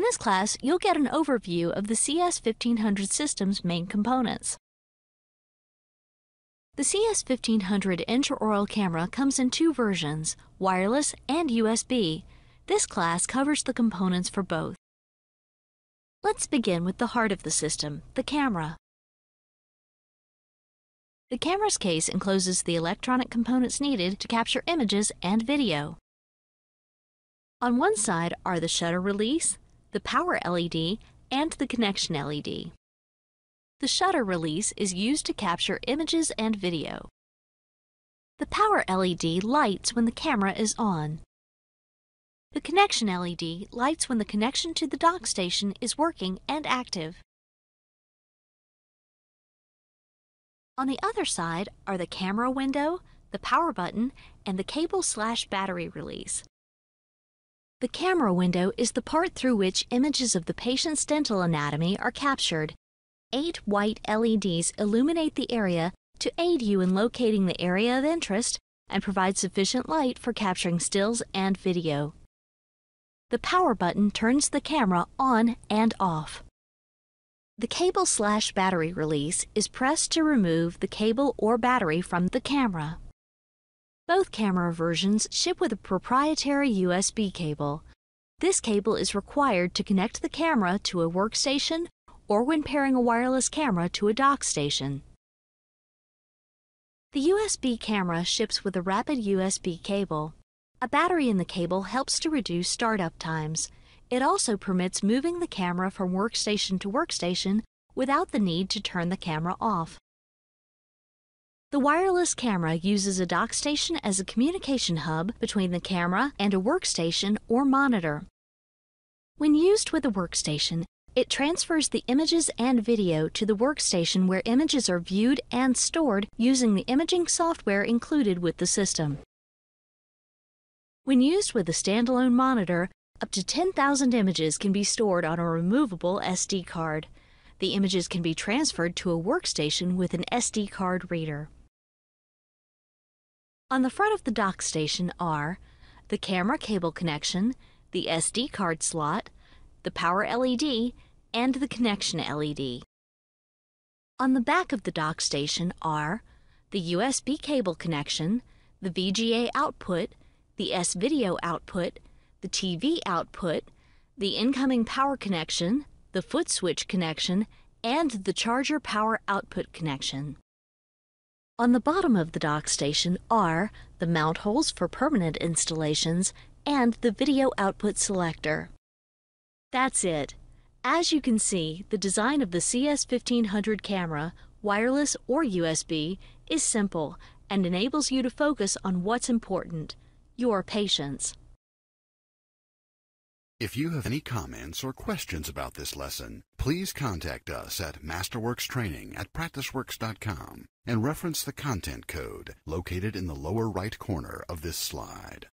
In this class, you'll get an overview of the CS1500 system's main components. The CS1500 intraoral camera comes in two versions, wireless and USB. This class covers the components for both. Let's begin with the heart of the system, the camera. The camera's case encloses the electronic components needed to capture images and video. On one side are the shutter release, the power LED, and the connection LED. The shutter release is used to capture images and video. The power LED lights when the camera is on. The connection LED lights when the connection to the dock station is working and active. On the other side are the camera window, the power button, and the cable slash battery release. The camera window is the part through which images of the patient's dental anatomy are captured. Eight white LEDs illuminate the area to aid you in locating the area of interest and provide sufficient light for capturing stills and video. The power button turns the camera on and off. The cable slash battery release is pressed to remove the cable or battery from the camera. Both camera versions ship with a proprietary USB cable. This cable is required to connect the camera to a workstation or when pairing a wireless camera to a dock station. The USB camera ships with a rapid USB cable. A battery in the cable helps to reduce startup times. It also permits moving the camera from workstation to workstation without the need to turn the camera off. The wireless camera uses a dock station as a communication hub between the camera and a workstation or monitor. When used with a workstation, it transfers the images and video to the workstation where images are viewed and stored using the imaging software included with the system. When used with a standalone monitor, up to 10,000 images can be stored on a removable SD card. The images can be transferred to a workstation with an SD card reader. On the front of the dock station are the camera cable connection, the SD card slot, the power LED, and the connection LED. On the back of the dock station are the USB cable connection, the VGA output, the S-video output, the TV output, the incoming power connection, the foot switch connection, and the charger power output connection. On the bottom of the dock station are the mount holes for permanent installations and the video output selector. That's it. As you can see, the design of the CS1500 camera, wireless or USB, is simple and enables you to focus on what's important, your patients. If you have any comments or questions about this lesson, please contact us at masterworkstraining at practiceworks.com and reference the content code located in the lower right corner of this slide.